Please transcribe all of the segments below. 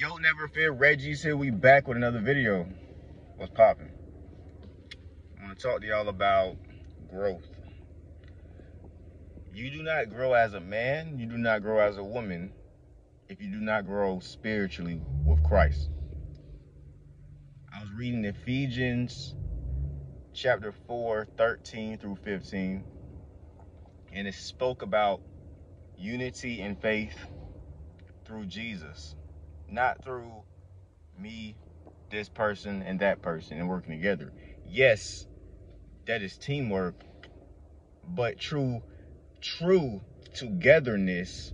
Yo, never fear. Reggie's here. We back with another video. What's popping? I want to talk to y'all about growth. You do not grow as a man. You do not grow as a woman if you do not grow spiritually with Christ. I was reading Ephesians chapter 4, 13 through 15, and it spoke about unity in faith through Jesus not through me, this person, and that person and working together. Yes, that is teamwork, but true, true togetherness,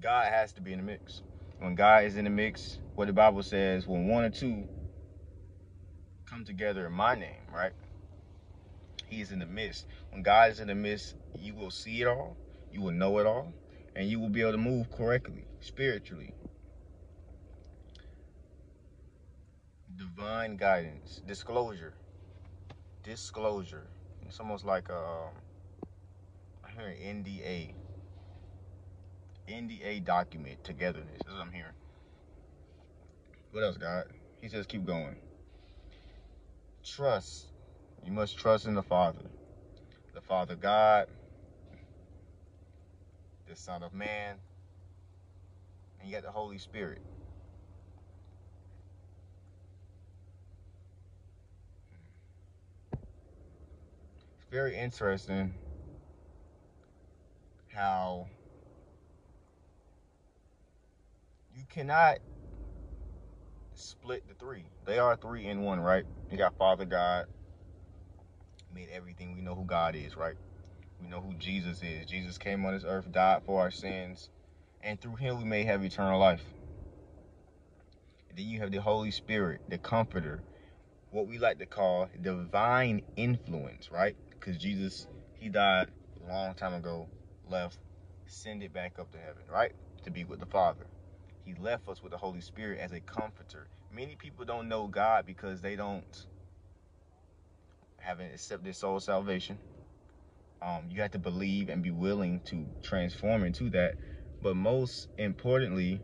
God has to be in the mix. When God is in the mix, what the Bible says, when one or two come together in my name, right? He is in the midst. When God is in the midst, you will see it all, you will know it all, and you will be able to move correctly, spiritually. Divine guidance, disclosure, disclosure. It's almost like a, um, I NDA, NDA document, togetherness. That's what I'm hearing. What else, God? He says, keep going. Trust. You must trust in the Father. The Father God, the Son of Man, and you got the Holy Spirit. It's very interesting how you cannot split the three. They are three in one, right? You got Father God, made everything. We know who God is, right? We know who Jesus is. Jesus came on this earth, died for our sins, and through him we may have eternal life. And then you have the Holy Spirit, the comforter, what we like to call divine influence, right? Because Jesus, he died a long time ago, left, send it back up to heaven, right? To be with the Father. He left us with the Holy Spirit as a comforter. Many people don't know God because they don't haven't accepted soul salvation um, you have to believe and be willing to transform into that. But most importantly,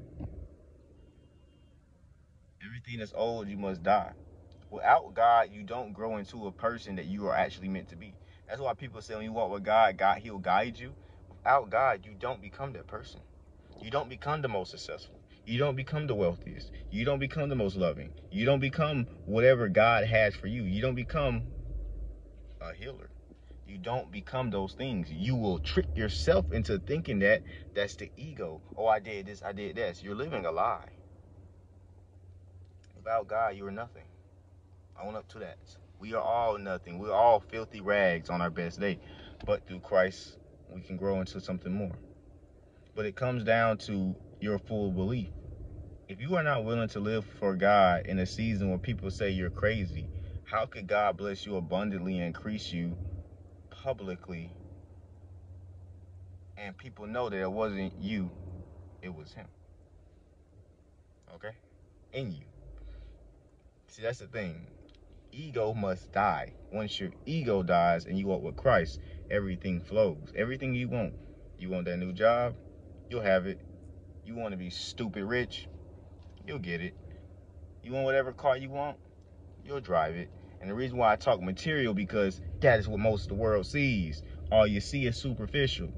everything that's old, you must die. Without God, you don't grow into a person that you are actually meant to be. That's why people say when you walk with God, God, He'll guide you. Without God, you don't become that person. You don't become the most successful. You don't become the wealthiest. You don't become the most loving. You don't become whatever God has for you. You don't become a healer you don't become those things. You will trick yourself into thinking that that's the ego. Oh, I did this, I did this. You're living a lie. Without God, you are nothing. Own up to that. We are all nothing. We're all filthy rags on our best day. But through Christ, we can grow into something more. But it comes down to your full belief. If you are not willing to live for God in a season where people say you're crazy, how could God bless you abundantly and increase you publicly and people know that it wasn't you, it was him. Okay? In you. See, that's the thing. Ego must die. Once your ego dies and you walk with Christ, everything flows. Everything you want. You want that new job, you'll have it. You want to be stupid rich, you'll get it. You want whatever car you want, you'll drive it. And the reason why I talk material because that is what most of the world sees. All you see is superficial.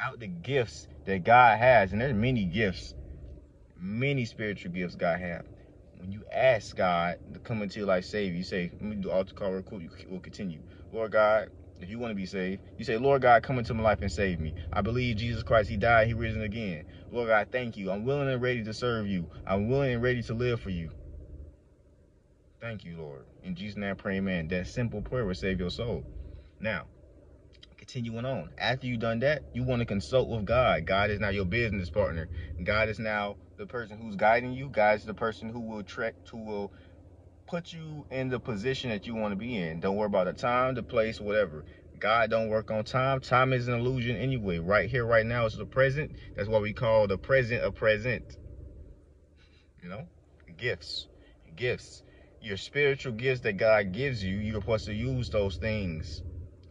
Out the gifts that God has, and there's many gifts, many spiritual gifts God has. When you ask God to come into your life, save you, say, let me do altar call real quick, we'll continue. Lord God, if you want to be saved, you say, Lord God, come into my life and save me. I believe Jesus Christ, He died, He risen again. Lord God, thank you. I'm willing and ready to serve you. I'm willing and ready to live for you. Thank you, Lord. In Jesus' name, I pray, amen. That simple prayer will save your soul. Now, continuing on. After you've done that, you want to consult with God. God is now your business partner. God is now the person who's guiding you. God is the person who will trek, who will put you in the position that you want to be in. Don't worry about the time, the place, whatever. God don't work on time. Time is an illusion anyway. Right here, right now, is the present. That's what we call the present a present. You know, gifts, gifts your spiritual gifts that God gives you, you're supposed to use those things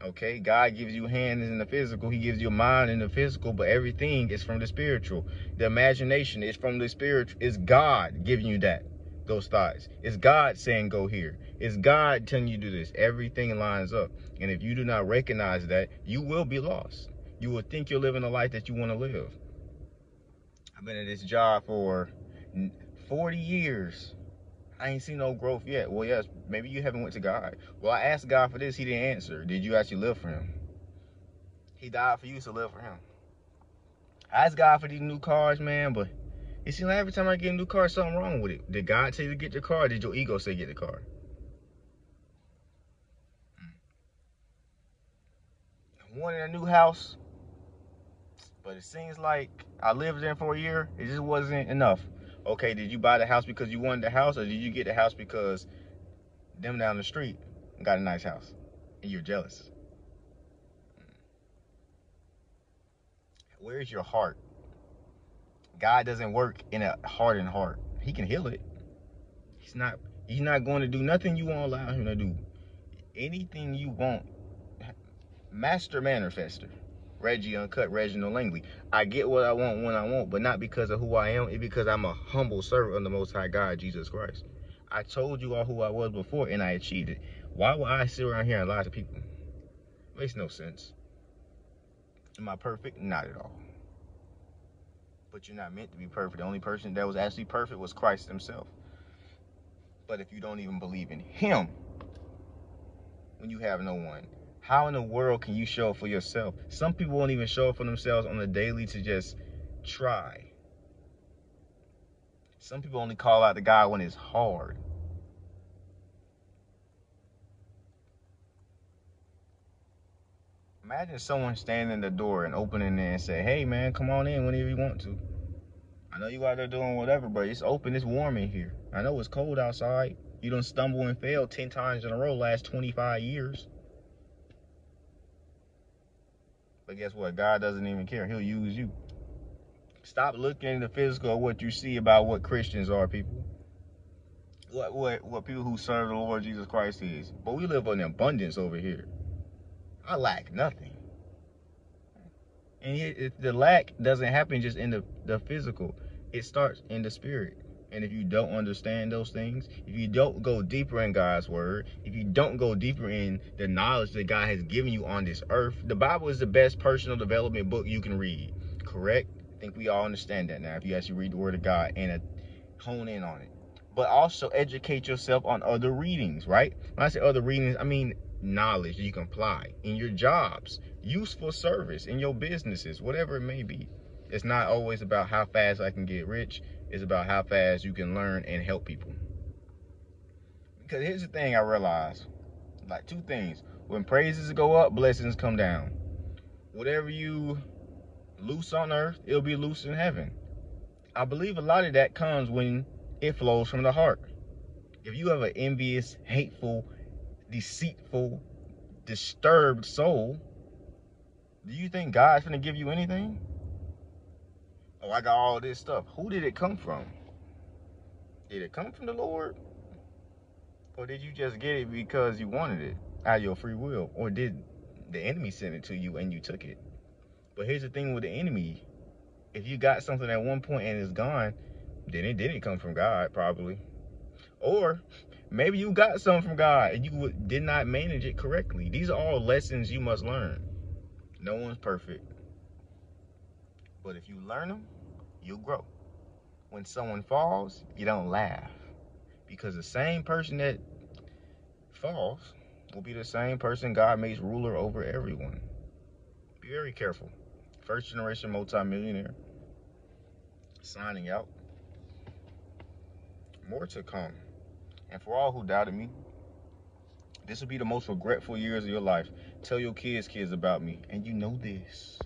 Okay, God gives you hands in the physical, He gives you a mind in the physical, but everything is from the spiritual. The imagination is from the spiritual. It's God giving you that, those thoughts. It's God saying go here. It's God telling you to do this. Everything lines up. And if you do not recognize that, you will be lost. You will think you're living a life that you want to live. I've been at this job for 40 years. I ain't seen no growth yet. Well, yes, maybe you haven't went to God. Well, I asked God for this. He didn't answer. Did you actually live for him? He died for you to live for him. I asked God for these new cars, man, but it seems like every time I get a new car, something wrong with it. Did God tell you to get the car? did your ego say get the car? I wanted a new house, but it seems like I lived there for a year. It just wasn't enough okay, did you buy the house because you wanted the house, or did you get the house because them down the street got a nice house and you're jealous? Where's your heart? God doesn't work in a hardened heart. He can heal it. He's not. He's not going to do nothing you won't allow him to do. Anything you want, master manifester. Reggie Uncut, Reginald Langley. I get what I want when I want, but not because of who I am. It's because I'm a humble servant of the Most High God, Jesus Christ. I told you all who I was before, and I achieved it. Why would I sit around here and lie to people? Makes no sense. Am I perfect? Not at all. But you're not meant to be perfect. The only person that was actually perfect was Christ himself. But if you don't even believe in him, when you have no one, how in the world can you show up for yourself? Some people won't even show up for themselves on the daily to just try. Some people only call out the God when it's hard. Imagine someone standing in the door and opening it and say, hey man, come on in whenever you want to. I know you out there doing whatever, but it's open, it's warm in here. I know it's cold outside. You don't stumble and fail 10 times in a row last 25 years. But guess what? God doesn't even care. He'll use you. Stop looking in the physical what you see about what Christians are, people. What what what people who serve the Lord Jesus Christ is. But we live in abundance over here. I lack nothing. And it, the lack doesn't happen just in the, the physical. It starts in the spirit. And if you don't understand those things, if you don't go deeper in God's word, if you don't go deeper in the knowledge that God has given you on this earth, the Bible is the best personal development book you can read. Correct? I think we all understand that now if you actually read the word of God and uh, hone in on it. But also educate yourself on other readings, right? When I say other readings, I mean knowledge you can apply in your jobs, useful service in your businesses, whatever it may be. It's not always about how fast I can get rich. It's about how fast you can learn and help people. Because here's the thing I realize. Like two things. When praises go up, blessings come down. Whatever you loose on earth, it'll be loose in heaven. I believe a lot of that comes when it flows from the heart. If you have an envious, hateful, deceitful, disturbed soul, do you think God's going to give you anything? Oh, I got all this stuff. Who did it come from? Did it come from the Lord? Or did you just get it because you wanted it out of your free will? Or did the enemy send it to you and you took it? But here's the thing with the enemy. If you got something at one point and it's gone, then it didn't come from God, probably. Or maybe you got something from God and you did not manage it correctly. These are all lessons you must learn. No one's perfect. But if you learn them, you'll grow. When someone falls, you don't laugh. Because the same person that falls will be the same person God makes ruler over everyone. Be very careful. First generation multimillionaire signing out. More to come. And for all who doubted me, this will be the most regretful years of your life. Tell your kids' kids about me, and you know this.